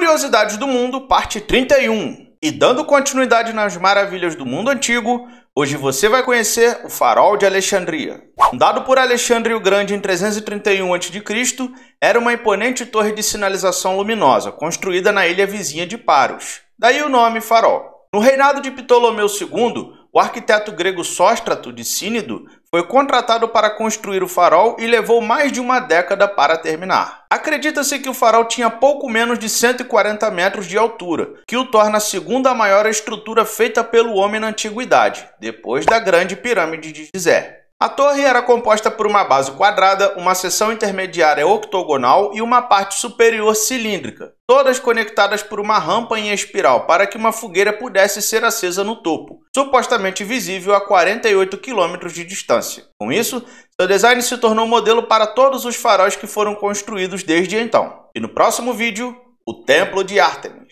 Curiosidades do Mundo, parte 31. E dando continuidade nas maravilhas do mundo antigo, hoje você vai conhecer o Farol de Alexandria. Fundado por Alexandre o Grande em 331 a.C., era uma imponente torre de sinalização luminosa, construída na ilha vizinha de Paros. Daí o nome Farol. No reinado de Ptolomeu II, o arquiteto grego Sóstrato de Sínido foi contratado para construir o farol e levou mais de uma década para terminar. Acredita-se que o farol tinha pouco menos de 140 metros de altura, que o torna a segunda maior estrutura feita pelo homem na antiguidade, depois da Grande Pirâmide de Gizé. A torre era composta por uma base quadrada, uma seção intermediária octogonal e uma parte superior cilíndrica, todas conectadas por uma rampa em espiral para que uma fogueira pudesse ser acesa no topo, supostamente visível a 48 quilômetros de distância. Com isso, seu design se tornou modelo para todos os faróis que foram construídos desde então. E no próximo vídeo, o Templo de Ártemis.